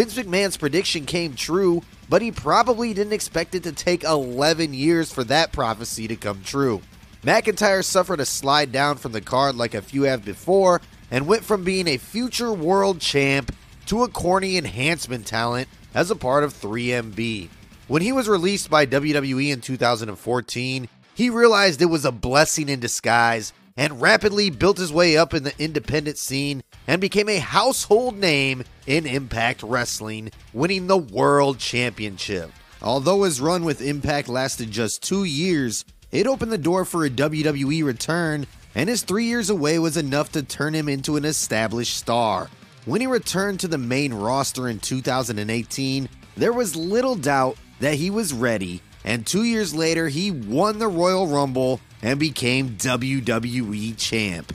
Vince McMahon's prediction came true, but he probably didn't expect it to take 11 years for that prophecy to come true. McIntyre suffered a slide down from the card like a few have before and went from being a future world champ to a corny enhancement talent as a part of 3MB. When he was released by WWE in 2014, he realized it was a blessing in disguise and rapidly built his way up in the independent scene and became a household name in Impact Wrestling, winning the World Championship. Although his run with Impact lasted just two years, it opened the door for a WWE return, and his three years away was enough to turn him into an established star. When he returned to the main roster in 2018, there was little doubt that he was ready, and two years later, he won the Royal Rumble and became WWE Champ.